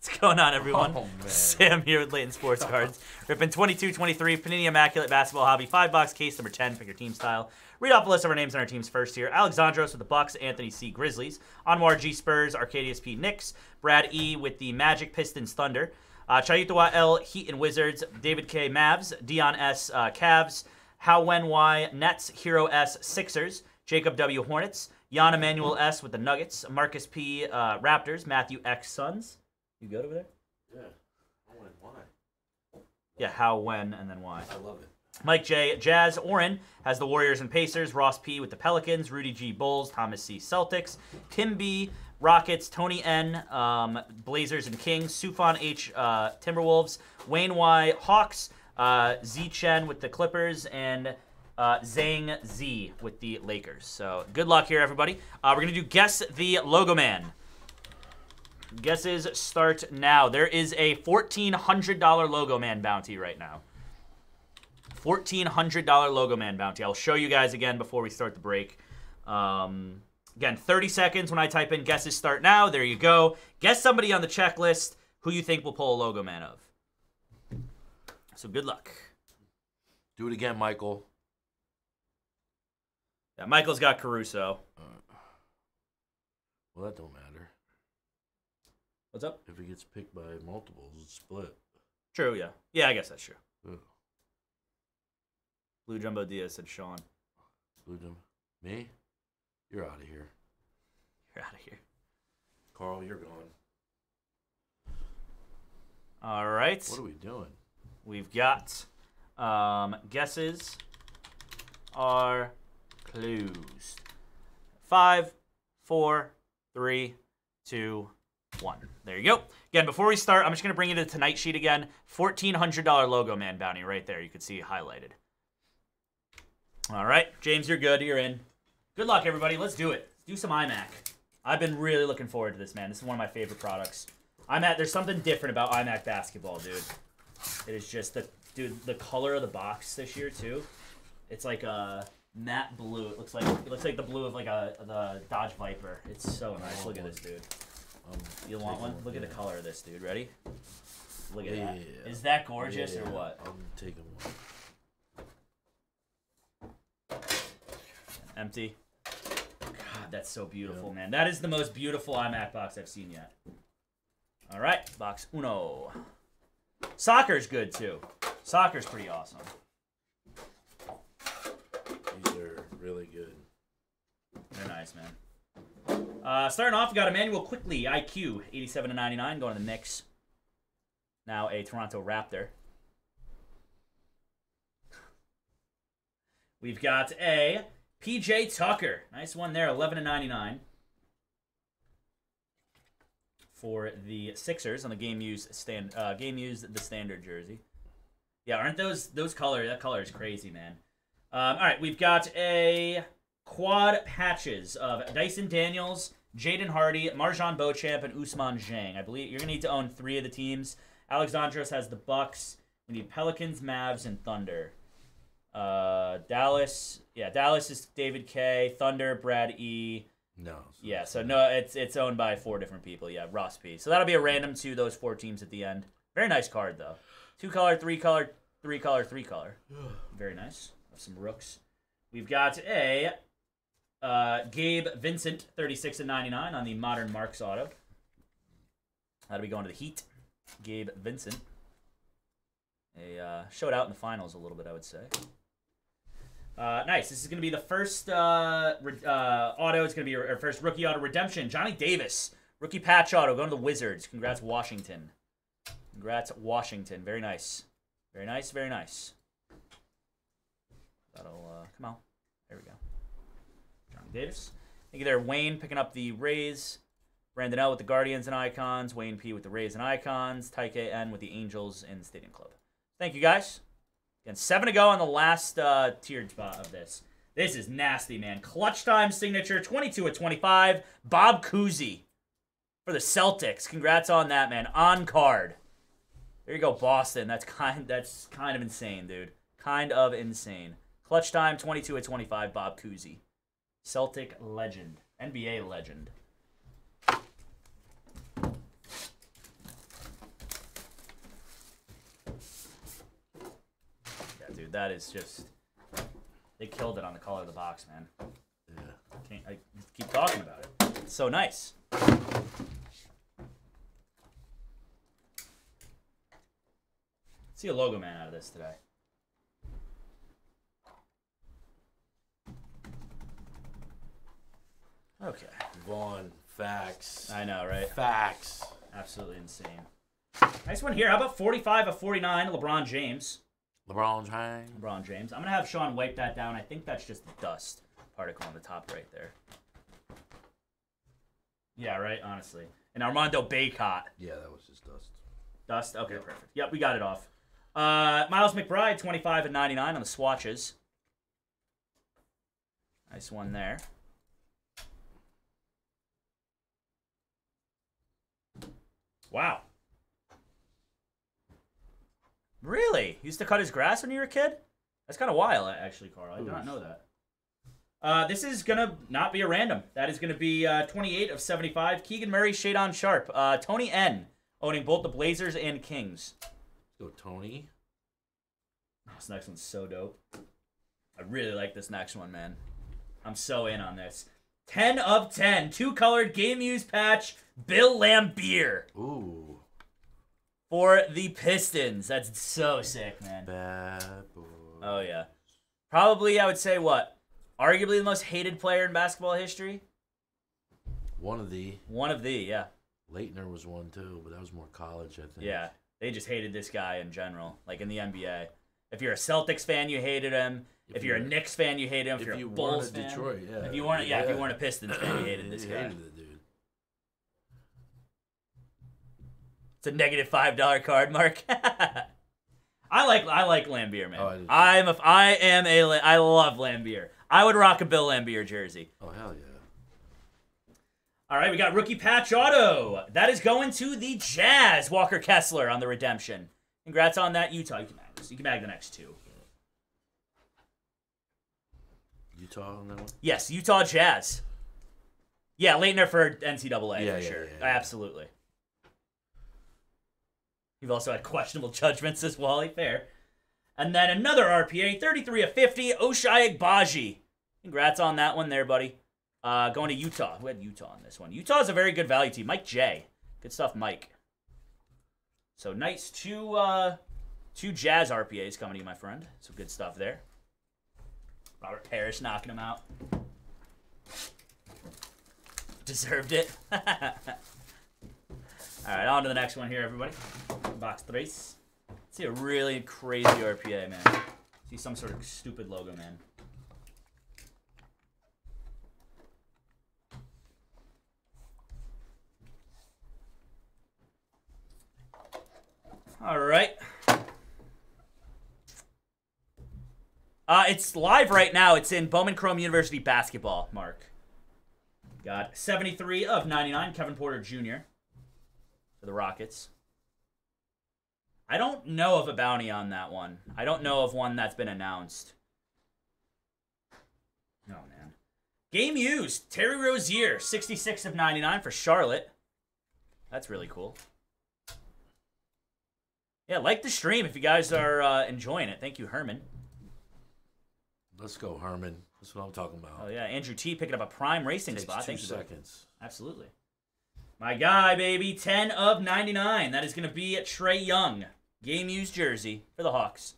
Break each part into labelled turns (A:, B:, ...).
A: What's going on, everyone?
B: Oh.
A: Sam here with Layton Sports Cards. Ripping 22 23, Panini Immaculate Basketball Hobby, 5 box case number 10. Pick your team style. Read off the list of our names on our teams first here. Alexandros with the Bucks, Anthony C. Grizzlies, Anwar G. Spurs, Arcadius P. Knicks, Brad E. with the Magic Pistons Thunder, uh, Chayutawa L. Heat and Wizards, David K. Mavs, Dion S. Uh, Cavs, How Wen Y. Nets, Hero S. Sixers, Jacob W. Hornets, Jan Emmanuel S. with the Nuggets, Marcus P. Uh, Raptors, Matthew X. Suns. You good over there?
B: Yeah. And why?
A: Yeah, how, when, and then why.
B: I love it.
A: Mike J. Jazz Oren has the Warriors and Pacers. Ross P. with the Pelicans. Rudy G. Bulls. Thomas C. Celtics. Tim B. Rockets. Tony N. Um, Blazers and Kings. Sufan H. Uh, Timberwolves. Wayne Y. Hawks. Uh, Z. Chen with the Clippers. And uh, Zhang Z with the Lakers. So good luck here, everybody. Uh, we're going to do Guess the Logo Man. Guesses start now. There is a $1,400 Logo Man bounty right now. $1,400 Logo Man bounty. I'll show you guys again before we start the break. Um, again, 30 seconds when I type in guesses start now. There you go. Guess somebody on the checklist who you think will pull a Logo Man of. So good luck.
B: Do it again, Michael.
A: Yeah, Michael's got Caruso.
B: Well, that don't matter.
A: What's up?
B: If it gets picked by multiples, it's split.
A: True, yeah. Yeah, I guess that's true. Blue Jumbo Diaz said Sean.
B: Blue Jumbo. Me? You're out of here.
A: You're out of here.
B: Carl, you're gone.
A: All right.
B: What are we doing?
A: We've got um, guesses are closed. Five, four, three, two, one. There you go. Again, before we start, I'm just going to bring you to the Tonight Sheet again. $1,400 Logo Man bounty right there. You can see highlighted. All right. James, you're good. You're in. Good luck, everybody. Let's do it. Let's do some iMac. I've been really looking forward to this, man. This is one of my favorite products. iMac, there's something different about iMac basketball, dude. It is just the dude the color of the box this year too. It's like a matte blue. It looks like it looks like the blue of like a the Dodge Viper. It's so nice. Look at this, dude.
B: Um,
A: You want one?
B: taking
A: Look at the color of this, dude. Ready? Look at
B: Yeah.
A: that. Is that gorgeous
B: Yeah,
A: or what?
B: I'm taking one.
A: Empty. God, that's so beautiful, man. That is the most beautiful iMac box I've seen yet. All right, box uno. Soccer's good too. Soccer's pretty awesome.
B: These are really good.
A: They're nice, man. Uh, starting off, we got Immanuel Quickley, IQ, 87 to 99, going to the Knicks. Now a Toronto Raptor. We've got a PJ Tucker. Nice one there, 11 to 99. For the Sixers on the game used stand uh, game used the standard jersey. Yeah, aren't those those color that color is crazy, man. Um, all right, we've got a quad patches of Dyson Daniels, Jaden Hardy, MarJon Beauchamp, and Ousmane Dieng. I believe you're gonna need to own three of the teams. Alexandros has the Bucks. We need Pelicans, Mavs, and Thunder. Uh, Dallas, yeah, Dallas is David K. Thunder, Brad E.
B: No.
A: Yeah, so no, it's it's owned by four different people. Yeah, Ross P. So that'll be a random to those four teams at the end. Very nice card though. Two color, three color, three color, three color. Very nice. Have some rooks. We've got a uh, Gabe Vincent, 36 and 99 on the modern Marks auto. That'll be going to the Heat. Gabe Vincent. A uh, showed out in the finals a little bit, I would say. Uh, nice. This is going to be the first uh, uh, auto. It's going to be our first rookie auto redemption. Johnny Davis, rookie patch auto, going to the Wizards. Congrats, Washington. Congrats, Washington. Very nice. Very nice. Very nice. That'll uh, come on. There we go. Davis. Thank you there, Wayne, picking up the Rays. Brandon L with the Guardians and Icons. Wayne P with the Rays and Icons. Tyke N with the Angels and Stadium Club. Thank you guys. Again, seven to go on the last uh, tiered spot of this. This is nasty, man. Clutch time signature, 22 at 25. Bob Cousy for the Celtics. Congrats on that, man. On card. There you go, Boston. That's kind. That's kind of insane, dude. Kind of insane. Clutch time, 22 at 25. Bob Cousy, Celtic legend, NBA legend. Yeah, dude, that is just. They killed it on the color of the box, man.
B: Yeah.
A: Can't, I keep talking about it. It's so nice. see a logo man out of this today. Okay.
B: Vaughn, facts.
A: I know, right?
B: Facts.
A: Absolutely insane. Nice one here. How about 45 of 49, LeBron James?
B: LeBron James.
A: LeBron James. I'm going to have Sean wipe that down. I think that's just the dust particle on the top right there. Yeah, right, honestly. And Armando Bacot.
B: Yeah, that was just dust.
A: Dust? Okay,
B: Yep.
A: perfect. Yep, we got it off. Uh, Miles McBride, 25 and 99 on the swatches. Nice one there. Wow. Really? Used to cut his grass when you were a kid? That's kind of wild, actually, Carl. I did not know that. Uh, this is gonna not be a random. That is gonna be uh, 28 of 75. Keegan Murray, Shaedon Sharpe, uh, Tony N, owning both the Blazers and Kings.
B: Let's go, Tony.
A: This next one's so dope. I really like this next one, man. I'm so in on this. 10 of 10, two colored game used patch, Bill Laimbeer
B: Ooh.
A: for the Pistons. That's so sick, man.
B: Bad boy.
A: Oh, yeah. Probably, I would say, what? Arguably the most hated player in basketball history?
B: One of the.
A: One of the, yeah.
B: Laettner was one too, but that was more college, I think.
A: Yeah. They just hated this guy in general, like in the NBA. If you're a Celtics fan, you hated him. If,
B: If
A: you're a
B: you're-
A: Knicks fan, you hated him. If,
B: If
A: you're
B: you weren't
A: Bulls fan,
B: Detroit, yeah.
A: If you weren't, yeah, if you weren't a Pistons fan, you hated this
B: You
A: guy.
B: hated the dude.
A: It's a negative five dollar card, Mark. I like I like Laimbeer, man.
B: Oh, I.
A: I'm a I am a I love Laimbeer. I would rock a Bill Laimbeer jersey.
B: Oh hell yeah.
A: All right, we got rookie patch auto. That is going to the Jazz. Walker Kessler on the redemption. Congrats on that, Utah. You can this. You can bag the next two.
B: Utah on that one.
A: Yes, Utah Jazz. Yeah, Laettner for NCAA
B: Yeah,
A: for
B: yeah,
A: sure.
B: yeah.
A: Absolutely. You've also had questionable judgments as Wally Fair. And then another RPA, 33 of 50, Ochai Agbaji. Congrats on that one there, buddy. Uh, going to Utah. Who had Utah on this one? Utah's a very good value team. Mike J. Good stuff, Mike. So nice two uh two Jazz RPAs coming to you, my friend. Some good stuff there. Robert Parrish knocking him out. Deserved it. All right, on to the next one here, everybody. Box tres. See a really crazy RPA, man. See some sort of stupid logo, man. All right. Uh, it's live right now. It's in Bowman Chrome University basketball, Mark. Got 73 of 99, Kevin Porter Jr. for the Rockets. I don't know of a bounty on that one. I don't know of one that's been announced. No, man. Game used. Terry Rozier, 66 of 99 for Charlotte. That's really cool. Yeah, like the stream if you guys are uh, enjoying it. Thank you, Herman.
B: Let's go, Herman. That's what I'm talking about.
A: Oh yeah, Andrew T picking up a prime racing
B: Takes
A: spot.
B: two
A: Thank you.
B: seconds.
A: Absolutely. My guy, baby, 10 of 99. That is going to be a Trae Young. Game used jersey for the Hawks.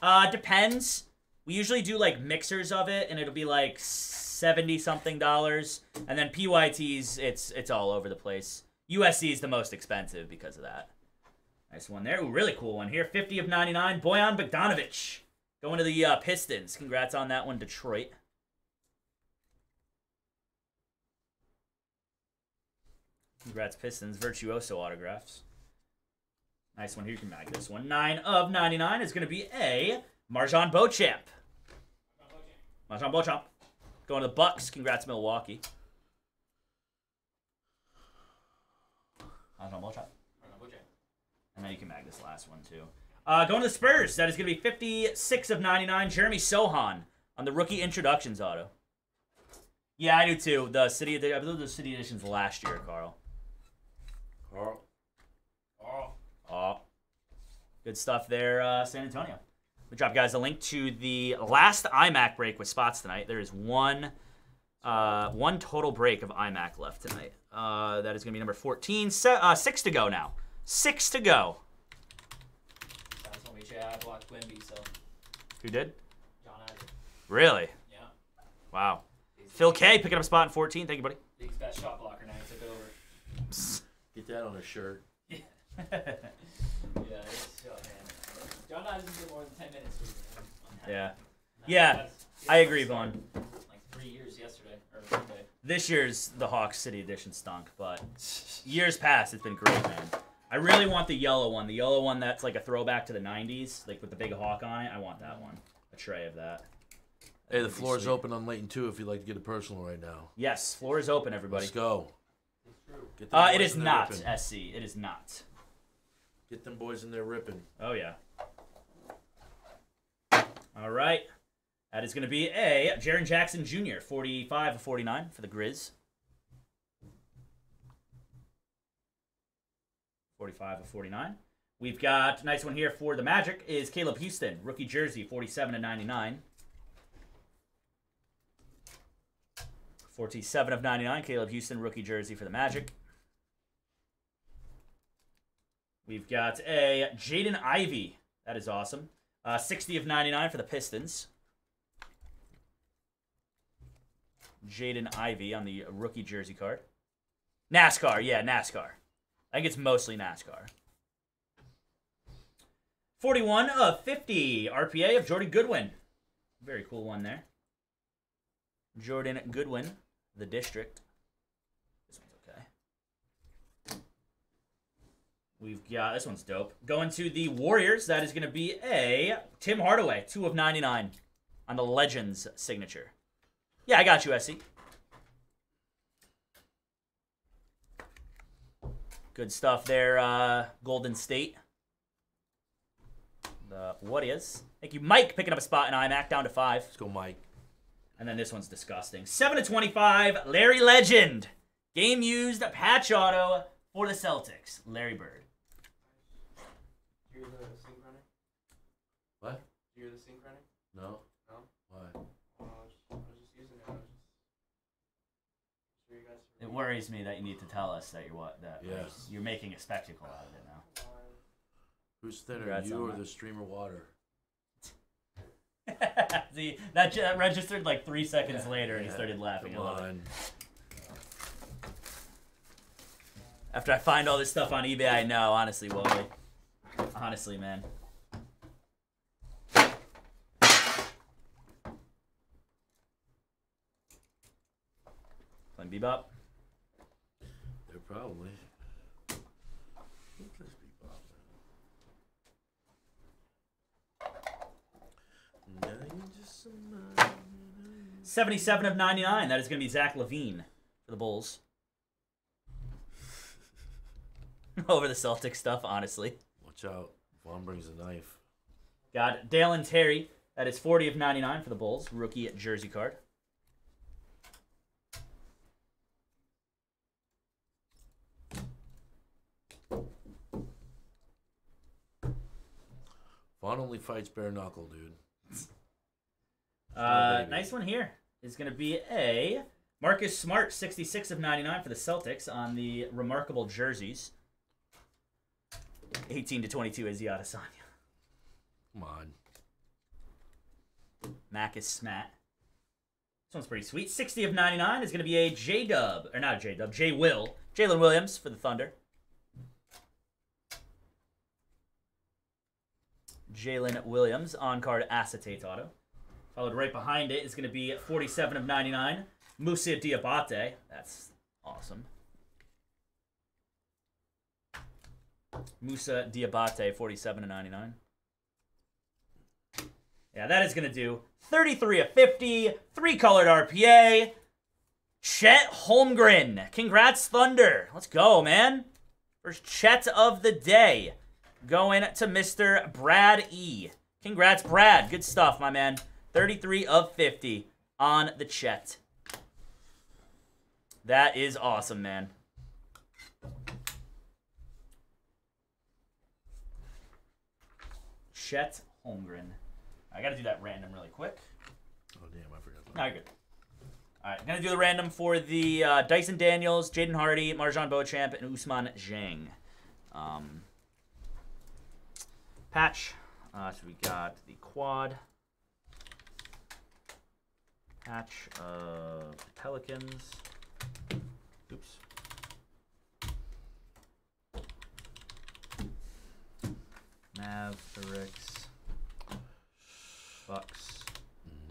A: Uh, depends. We usually do like mixers of it, and it'll be like 70 something dollars. And then PYTs, it's it's all over the place. USC is the most expensive because of that. Nice one there. Ooh, really cool one here. 50 of 99. Bojan Bogdanovic going to the uh, Pistons. Congrats on that one, Detroit. Congrats, Pistons. Virtuoso autographs. Nice one here. You can mag this one. 9 of 99 is going to be a MarJon Beauchamp. MarJon Beauchamp. Going to the Bucks. Congrats, Milwaukee. MarJon Beauchamp. And then you can mag this last one, too. Uh, going to the Spurs. That is going to be 56 of 99. Jeremy Sochan on the rookie introductions auto. Yeah, I do too. The city, I believe the city editions last year, Carl.
B: Carl. Carl.
A: Oh. Good stuff there, uh, San Antonio. We'll drop guys a link to the last iMac break with spots tonight. There is one uh, one total break of iMac left tonight. Uh, that is going to be number 14. Se- uh, six to go now. Six to go.
C: That's when we I blocked Quimby, so
A: Who did?
C: John Isaac.
A: Really?
C: Yeah.
A: Wow.
C: He's
A: Phil K picking up a spot in 14. Thank you, buddy.
C: League's best shot blocker now. He took over.
B: Get that on a shirt.
C: Yeah. yeah. It's, oh, man. John Isaac did more than ten minutes. with me. I'm, I'm happy.
A: Yeah. Yeah, I agree, Vaughn.
C: Like three years yesterday or Monday.
A: This year's the Hawks City edition stunk, but years past it's been great, man. I really want the yellow one. The yellow one that's like a throwback to the 90s, like with the big hawk on it. I want that one. A tray of that.
B: Hey, the floor is open on Layton too. If you'd like to get a personal right now,
A: Yes, floor is open, everybody.
B: let's go.
A: Uh, it is not
B: ripping.
A: SC. It is not.
B: Get them boys in there ripping.
A: Oh yeah. All right. That is going to be a Jaren Jackson Jr. 45 of 49 for the Grizz. 45 of 49. We've got a nice one here for the Magic is Caleb Houston, rookie jersey, 47 of 99. 47 of 99, Caleb Houston, rookie jersey for the Magic. We've got a Jaden Ivey. That is awesome. Uh, 60 of 99 for the Pistons. Jaden Ivey on the rookie jersey card. NASCAR, yeah, NASCAR. I think it's mostly NASCAR. 41 of 50 RPA of Jordan Goodwin. Very cool one there. Jordan Goodwin, the district. This one's okay. We've got this one's dope. Going to the Warriors, that is going to be a Tim Hardaway, 2 of 99 on the Legends signature. Yeah, I got you, SC. Good stuff there, uh, Golden State. The what is? Thank you, Mike, picking up a spot in IMAC down to five.
B: Let's go, Mike.
A: And then this one's disgusting. 7 to 25, Larry Legend. Game used patch auto for the Celtics. Larry Bird.
D: You hear the sync running?
B: What?
D: Do you hear the sync running?
B: No.
D: It
A: worries me that you need to tell us that you're what that like,
B: Yes.
A: you're making a spectacle out of it now.
B: Who's thinner,
A: Congrats
B: you
A: on
B: or
A: that.
B: the streamer water?
A: See, that, ju- that registered like three seconds
B: Yeah,
A: later, and he
B: yeah.
A: started laughing.
B: Come
A: love it.
B: on.
A: After I find all this stuff on eBay, I know. Honestly, Wally. Honestly, man. Playing Bebop.
B: Probably. Who plays Bebop, man? Now you just remind
A: 77 of 99. That is going to be Zach LaVine for the Bulls. Over the Celtic stuff, honestly.
B: Watch out. Vaughn brings a knife.
A: Got Dalen Terry. That is 40 of 99 for the Bulls. Rookie at jersey card.
B: Fights bare knuckle, dude.
A: Uh, nice one here is going to be a Marcus Smart, 66 of 99 for the Celtics on the remarkable jerseys. 18 to 22 is Adesanya.
B: Come on.
A: Macus Smat. This one's pretty sweet. 60 of 99 is going to be a J Dub, or not a J Dub, J Will. Jalen Williams for the Thunder. Jalen Williams on card acetate auto. Followed right behind it is going to be 47 of 99. Moussa Diabate. That's awesome. Moussa Diabate, 47 of 99. Yeah, that is going to do 33 of 50, three colored RPA. Chet Holmgren. Congrats, Thunder. Let's go, man. First Chet of the day. Going to Mr. Brad E. Congrats, Brad. Good stuff, my man. 33 of 50 on the Chet. That is awesome, man. Chet Holmgren. I got to do that random really quick.
B: Oh damn, I forgot. that.
A: No, you're good. All right, gonna do the random for the uh, Dyson Daniels, Jaden Hardy, MarJon Beauchamp, and Ousmane Dieng. Um, patch. Uh, so we got the quad. Patch of Pelicans. Oops. Mavericks. Bucks.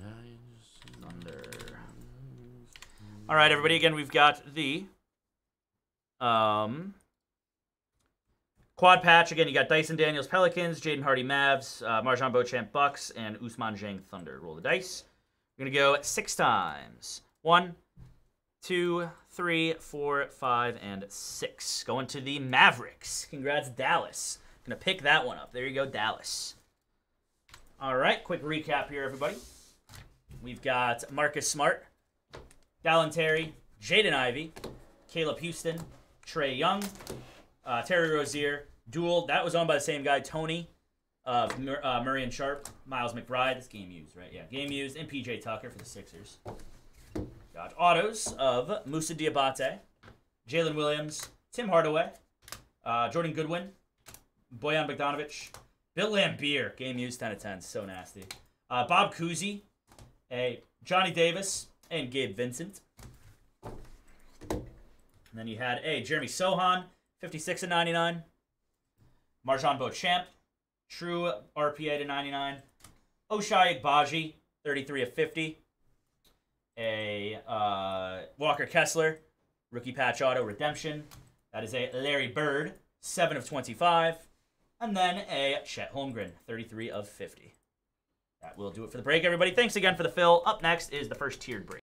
B: Nice.
A: Thunder. All right, everybody. Again, we've got the um, quad patch. Again, you got Dyson Daniels Pelicans, Jaden Hardy Mavs, uh, MarJon Beauchamp Bucks, and Ousmane Dieng Thunder. Roll the dice. We're gonna go six times. One, two, three, four, five, and six. Going to the Mavericks. Congrats, Dallas. Gonna pick that one up. There you go, Dallas. All right, quick recap here, everybody. We've got Marcus Smart, Dalen Terry, Jaden Ivey, Caleb Houston, Trae Young, uh, Terry Rozier, Duel. That was owned by the same guy, Tony, uh, Mur- uh, Murray and Sharp, Miles McBride. That's game used, right? Yeah, game used, and PJ Tucker for the Sixers. Got autos of Moussa Diabate, Jalen Williams, Tim Hardaway, uh, Jordan Goodwin, Bojan Bogdanovic, Bill Laimbeer, game used 10 of 10, so nasty. Uh, Bob Cousy, a Johnny Davis, and Gabe Vincent. And then you had a Jeremy Sochan, 56 and 99. MarJon Beauchamp, true RPA to 99. Ochai Igbaji, 33 of 50. A uh, Walker Kessler, rookie patch auto redemption. That is a Larry Bird, 7 of 25. And then a Chet Holmgren, 33 of 50. That will do it for the break, everybody. Thanks again for the fill. Up next is the first tiered break.